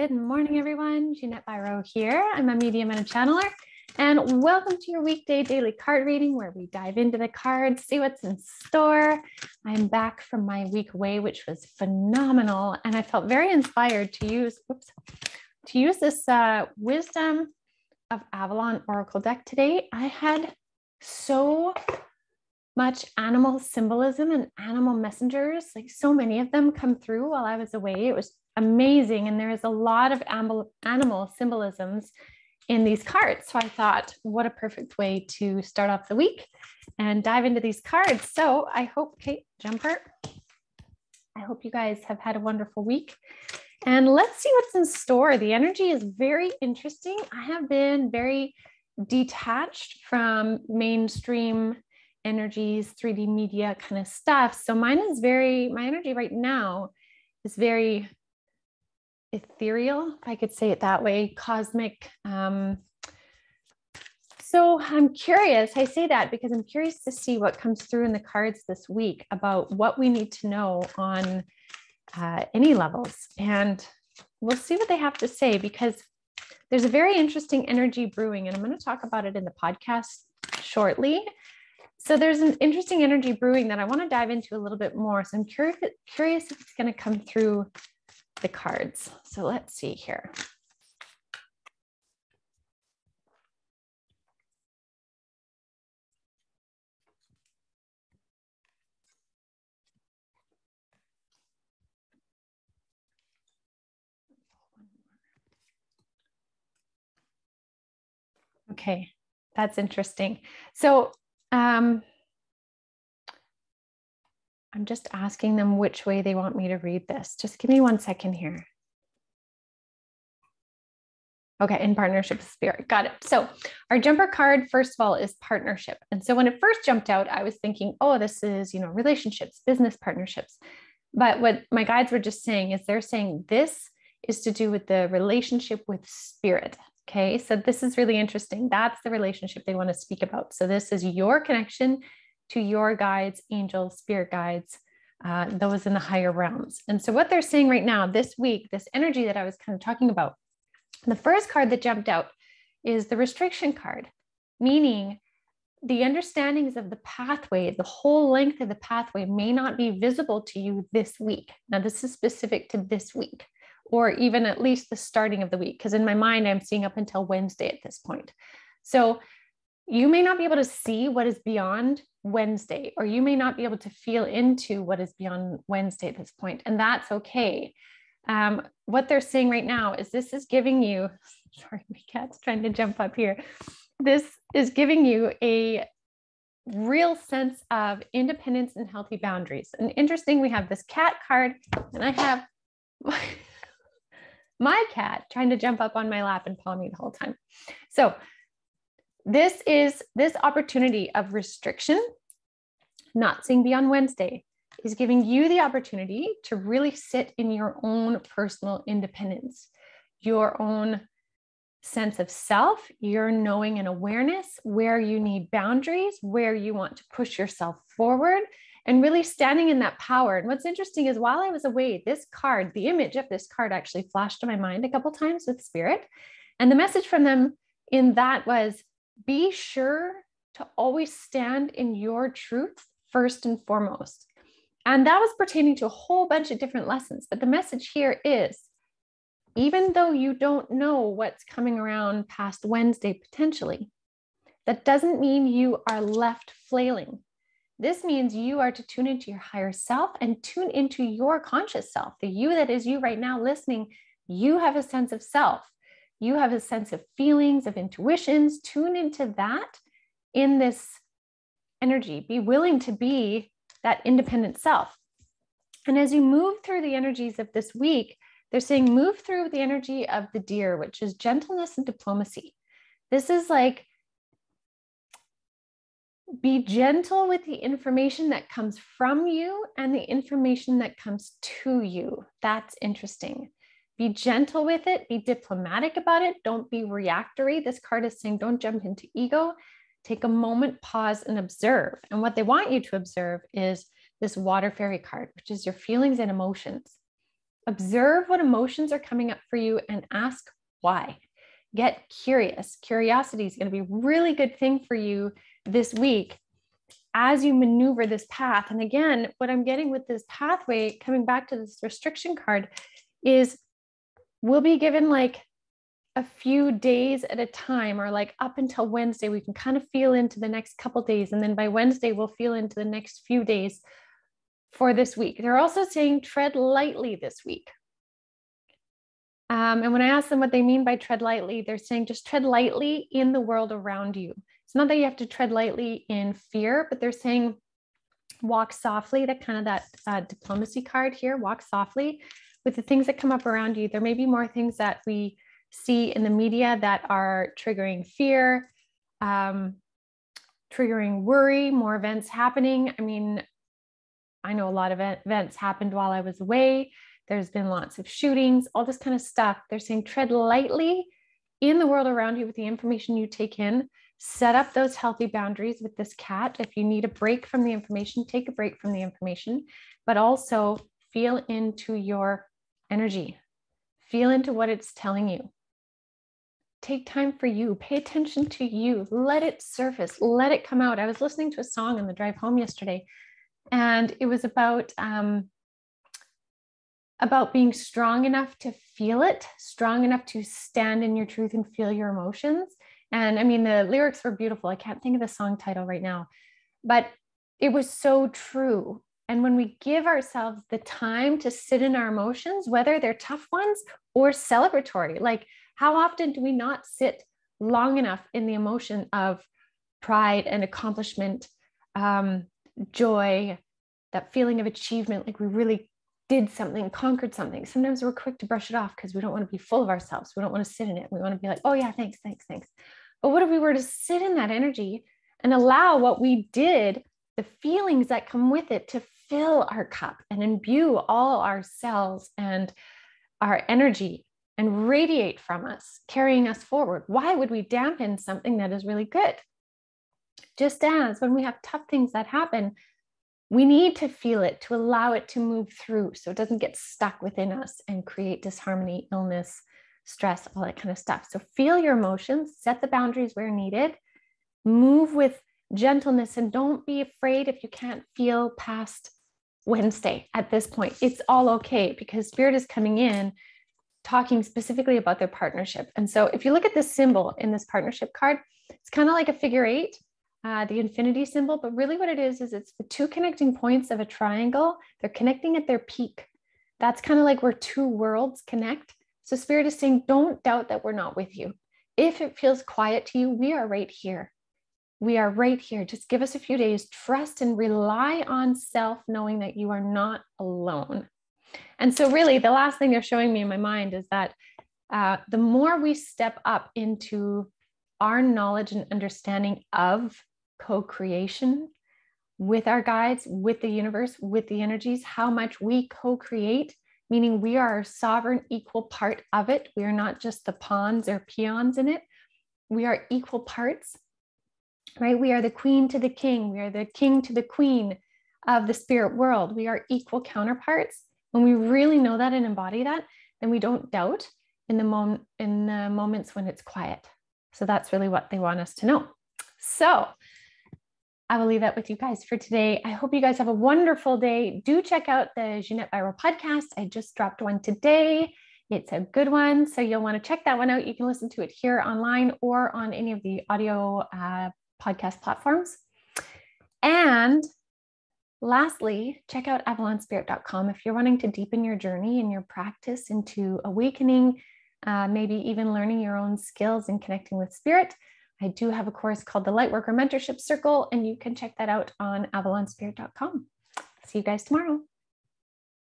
Good morning, everyone. Ginette Biro here. I'm a medium and a channeler. And welcome to your weekday daily card reading where we dive into the cards, see what's in store. I'm back from my week away, which was phenomenal. And I felt very inspired to use, whoops, to use this uh, Wisdom of Avalon Oracle deck today. I had so much animal symbolism and animal messengers, like so many of them come through while I was away. It was amazing. And there is a lot of animal symbolisms in these cards. So I thought, what a perfect way to start off the week and dive into these cards. So I hope, Kate, jumper, I hope you guys have had a wonderful week. And let's see what's in store. The energy is very interesting. I have been very detached from mainstream energies, 3D media kind of stuff. So mine is very, my energy right now is very ethereal, if I could say it that way, cosmic. Um, so I'm curious. I say that because I'm curious to see what comes through in the cards this week about what we need to know on uh, any levels. And we'll see what they have to say because there's a very interesting energy brewing, and I'm going to talk about it in the podcast shortly. So there's an interesting energy brewing that I want to dive into a little bit more. So I'm curious, curious if it's going to come through the cards. So let's see here. Okay, that's interesting. So um, I'm just asking them which way they want me to read this. Just give me one second here. Okay, in partnership spirit. Got it. So, our jumper card, first of all, is partnership. And so, when it first jumped out, I was thinking, oh, this is, you know, relationships, business partnerships. But what my guides were just saying is they're saying this is to do with the relationship with spirit. Okay, so this is really interesting. That's the relationship they want to speak about. So, this is your connection to your guides, angels, spirit guides, uh, those in the higher realms. And so, what they're saying right now, this week, this energy that I was kind of talking about, the first card that jumped out is the restriction card, meaning the understandings of the pathway, the whole length of the pathway may not be visible to you this week. Now, this is specific to this week, or even at least the starting of the week, because in my mind, I'm seeing up until Wednesday at this point. So, you may not be able to see what is beyond Wednesday, or you may not be able to feel into what is beyond Wednesday at this point, and that's okay. Um, what they're saying right now is this is giving you, sorry, my cat's trying to jump up here. This is giving you a real sense of independence and healthy boundaries. And interesting, we have this cat card, and I have my, my cat trying to jump up on my lap and paw me the whole time. So this is this opportunity of restriction, not seeing beyond Wednesday, is giving you the opportunity to really sit in your own personal independence, your own sense of self, your knowing and awareness, where you need boundaries, where you want to push yourself forward, and really standing in that power. And what's interesting is while I was away, this card, the image of this card actually flashed to my mind a couple times with spirit. And the message from them in that was be sure to always stand in your truth first and foremost. And that was pertaining to a whole bunch of different lessons. But the message here is even though you don't know what's coming around past Wednesday potentially, that doesn't mean you are left flailing. This means you are to tune into your higher self and tune into your conscious self, the you that is you right now listening. You have a sense of self you have a sense of feelings, of intuitions. Tune into that in this energy. Be willing to be that independent self. And as you move through the energies of this week, they're saying move through the energy of the deer, which is gentleness and diplomacy. This is like be gentle with the information that comes from you and the information that comes to you. That's interesting. Be gentle with it, be diplomatic about it, don't be reactory. This card is saying don't jump into ego. Take a moment, pause, and observe. And what they want you to observe is this water fairy card, which is your feelings and emotions. observe what emotions are coming up for you and ask why. Get curious. Curiosity is going to be a really good thing for you this week as you maneuver this path. And again, what I'm getting with this pathway, coming back to this restriction card, is we'll be given like a few days at a time or like up until Wednesday, we can kind of feel into the next couple days. And then by Wednesday, we'll feel into the next few days for this week. They're also saying tread lightly this week. Um, and when I ask them what they mean by tread lightly, they're saying just tread lightly in the world around you. It's not that you have to tread lightly in fear, but they're saying walk softly, that kind of that uh, diplomacy card here, walk softly with the things that come up around you. There may be more things that we see in the media that are triggering fear, um, triggering worry, more events happening. I mean, I know a lot of events happened while I was away. There's been lots of shootings, all this kind of stuff. They're saying tread lightly in the world around you with the information you take in. Set up those healthy boundaries with this cat. If you need a break from the information, take a break from the information, but also feel into your energy. Feel into what it's telling you. Take time for you. Pay attention to you. Let it surface. Let it come out. I was listening to a song on the drive home yesterday, and it was about um, about being strong enough to feel it, strong enough to stand in your truth and feel your emotions. And I mean, the lyrics were beautiful. I can't think of the song title right now, but it was so true. And when we give ourselves the time to sit in our emotions, whether they're tough ones or celebratory, like how often do we not sit long enough in the emotion of pride and accomplishment, um, joy, that feeling of achievement, like we really did something, conquered something. Sometimes we're quick to brush it off because we don't want to be full of ourselves. We don't want to sit in it. We want to be like, oh, yeah, thanks, thanks, thanks. But what if we were to sit in that energy and allow what we did, the feelings that come with it, to fill our cup and imbue all our cells and our energy and radiate from us, carrying us forward. Why would we dampen something that is really good? Just as when we have tough things that happen, we need to feel it to allow it to move through so it doesn't get stuck within us and create disharmony, illness, stress, all that kind of stuff. So feel your emotions, set the boundaries where needed, move with gentleness, and don't be afraid if you can't feel past Wednesday at this point. It's all okay because spirit is coming in talking specifically about their partnership. And so if you look at this symbol in this partnership card, it's kind of like a figure eight, uh, the infinity symbol, but really what it is, is it's the two connecting points of a triangle. They're connecting at their peak. That's kind of like where two worlds connect. So spirit is saying, don't doubt that we're not with you. If it feels quiet to you, we are right here. We are right here. Just give us a few days. Trust and rely on self, knowing that you are not alone. And so, really, the last thing they're showing me in my mind is that uh, the more we step up into our knowledge and understanding of co creation with our guides, with the universe, with the energies, how much we co create, meaning we are a sovereign, equal part of it. We are not just the pawns or peons in it, we are equal parts, right? We are the queen to the king, we are the king to the queen of the spirit world. We are equal counterparts when we really know that and embody that, then we don't doubt in the moment in the moments when it's quiet. So that's really what they want us to know. So I will leave that with you guys for today. I hope you guys have a wonderful day. Do check out the Ginette Biro podcast. I just dropped one today. It's a good one. So you'll want to check that one out. You can listen to it here online or on any of the audio uh, podcast platforms. And Lastly, check out avalonspirit.com if you're wanting to deepen your journey and your practice into awakening, uh, maybe even learning your own skills and connecting with spirit. I do have a course called the Lightworker Mentorship Circle, and you can check that out on avalonspirit.com. See you guys tomorrow.